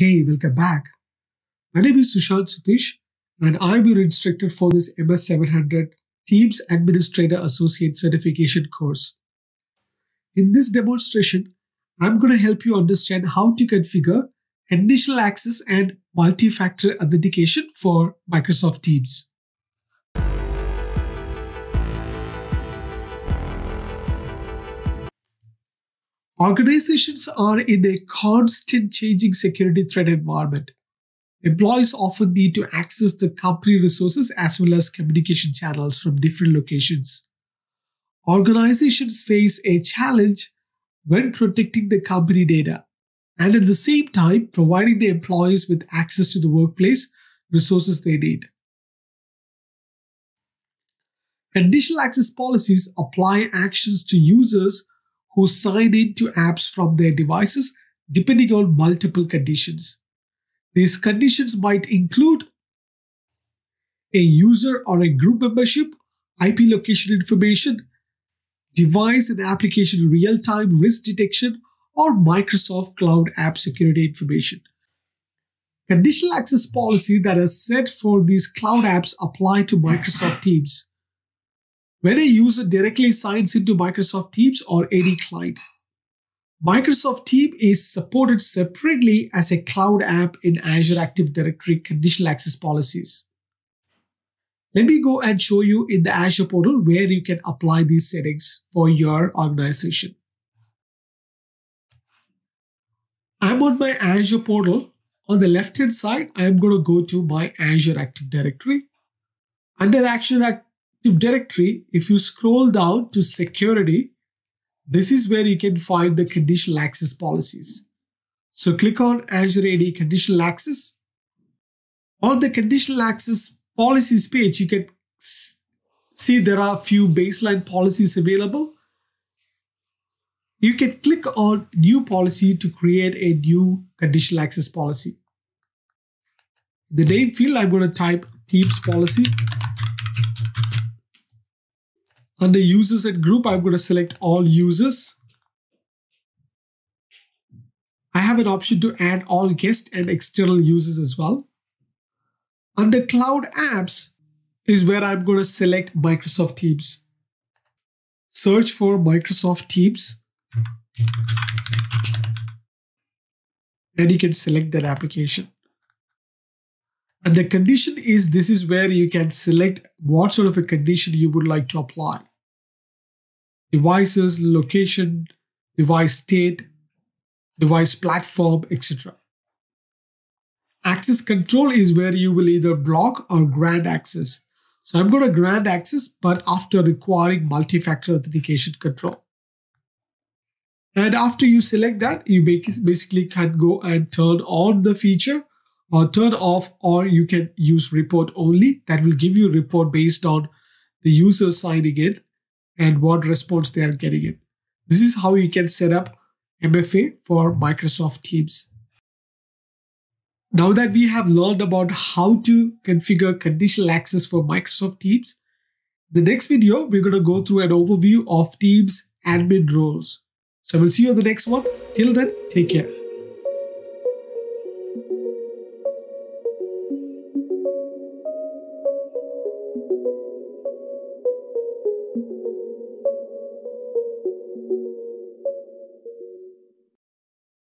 Hey, welcome back. My name is Susanth Sutheesh and I'm your instructor for this MS700 Teams Administrator Associate Certification course. In this demonstration, I'm going to help you understand how to configure conditional access and multi-factor authentication for Microsoft Teams. Organizations are in a constant changing security threat environment. Employees often need to access the company resources as well as communication channels from different locations. Organizations face a challenge when protecting the company data and at the same time providing the employees with access to the workplace resources they need. Conditional access policies apply actions to users who sign into apps from their devices depending on multiple conditions. These conditions might include a user or a group membership, IP location information, device and application real-time risk detection, or Microsoft Cloud App Security information. Conditional access policy that is set for these cloud apps apply to Microsoft Teams when a user directly signs into Microsoft Teams or any client. Microsoft Teams is supported separately as a cloud app in Azure Active Directory conditional access policies. Let me go and show you in the Azure portal where you can apply these settings for your organization. I'm on my Azure portal. On the left hand side, I'm going to go to my Azure Active Directory. Under Azure Active Directory, if you scroll down to security, this is where you can find the conditional access policies. So click on Azure AD conditional access. On the conditional access policies page, you can see there are a few baseline policies available. You can click on new policy to create a new conditional access policy. The name field, I'm going to type Teams policy. Under users and group, I'm going to select all users. I have an option to add all guest and external users as well. Under cloud apps is where I'm going to select Microsoft Teams. Search for Microsoft Teams. And you can select that application. And the condition is this is where you can select what sort of a condition you would like to apply devices, location, device state, device platform, etc. Access control is where you will either block or grant access. So I'm going to grant access, but after requiring multi-factor authentication control. And after you select that, you basically can go and turn on the feature or turn off, or you can use report only. That will give you report based on the user signing in and what response they are getting it. This is how you can set up MFA for Microsoft Teams. Now that we have learned about how to configure conditional access for Microsoft Teams, the next video, we're going to go through an overview of Teams admin roles. So we'll see you on the next one. Till then, take care.